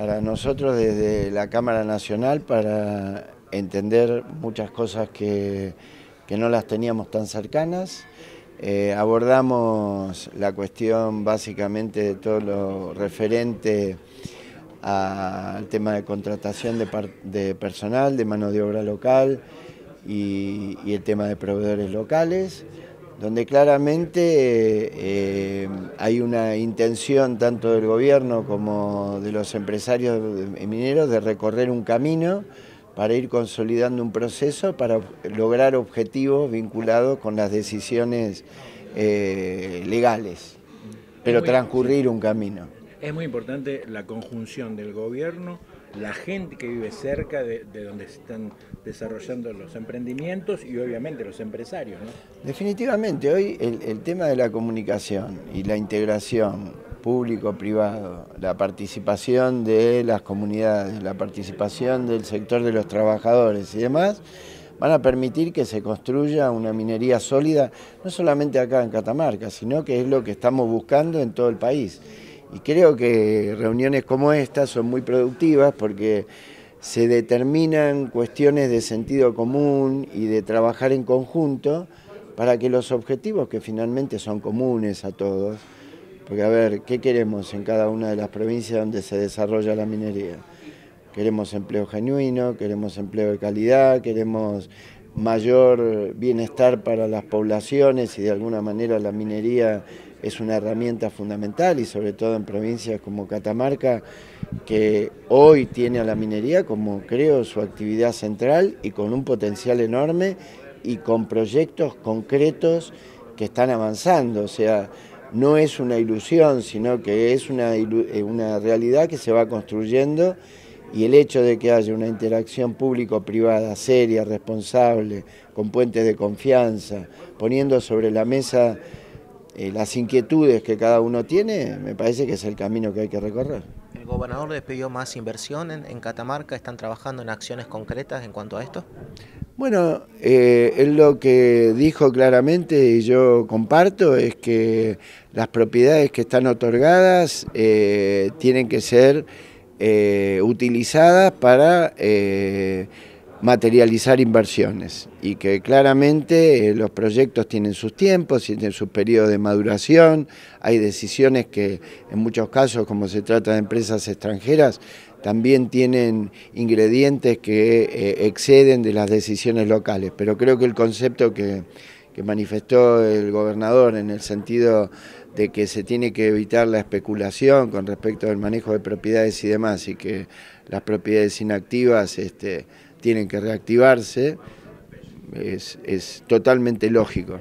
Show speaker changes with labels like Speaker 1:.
Speaker 1: para nosotros desde la Cámara Nacional para entender muchas cosas que, no las teníamos tan cercanas. Eh, abordamos la cuestión básicamente de todo lo referente al tema de contratación de, personal, de mano de obra local y el tema de proveedores locales donde claramente eh, hay una intención tanto del gobierno como de los empresarios mineros de recorrer un camino para ir consolidando un proceso para lograr objetivos vinculados con las decisiones eh, legales, pero transcurrir un camino.
Speaker 2: Es muy importante la conjunción del gobierno, la gente que vive cerca de, donde se están desarrollando los emprendimientos y obviamente los empresarios.
Speaker 1: Definitivamente, hoy el, tema de la comunicación y la integración público-privado, la participación de las comunidades, la participación del sector de los trabajadores y demás, van a permitir que se construya una minería sólida, no solamente acá en Catamarca, sino que es lo que estamos buscando en todo el país. Y creo que reuniones como esta son muy productivas porque se determinan cuestiones de sentido común y de trabajar en conjunto para que los objetivos que finalmente son comunes a todos, porque a ver, ¿qué queremos en cada una de las provincias donde se desarrolla la minería? Queremos empleo genuino, queremos empleo de calidad, queremos mayor bienestar para las poblaciones y de alguna manera la minería es una herramienta fundamental y sobre todo en provincias como Catamarca, que hoy tiene a la minería como creo su actividad central y con un potencial enorme y con proyectos concretos que están avanzando. O sea, no es una ilusión, sino que es una, eh, una realidad que se va construyendo y el hecho de que haya una interacción público-privada seria, responsable, con puentes de confianza, poniendo sobre la mesa eh, las inquietudes que cada uno tiene, me parece que es el camino que hay que recorrer.
Speaker 3: ¿El gobernador les pidió más inversión en, Catamarca? ¿Están trabajando en acciones concretas en cuanto a esto?
Speaker 1: Bueno, eh, él lo que dijo claramente y yo comparto es que las propiedades que están otorgadas eh, tienen que ser utilizadas para materializar inversiones y que claramente eh, los proyectos tienen sus tiempos, tienen su periodo de maduración, hay decisiones que en muchos casos, como se trata de empresas extranjeras, también tienen ingredientes que eh, exceden de las decisiones locales, pero creo que el concepto que, que manifestó el gobernador en el sentido de que se tiene que evitar la especulación con respecto al manejo de propiedades y demás, y que las propiedades inactivas este, tienen que reactivarse, es, es totalmente lógico.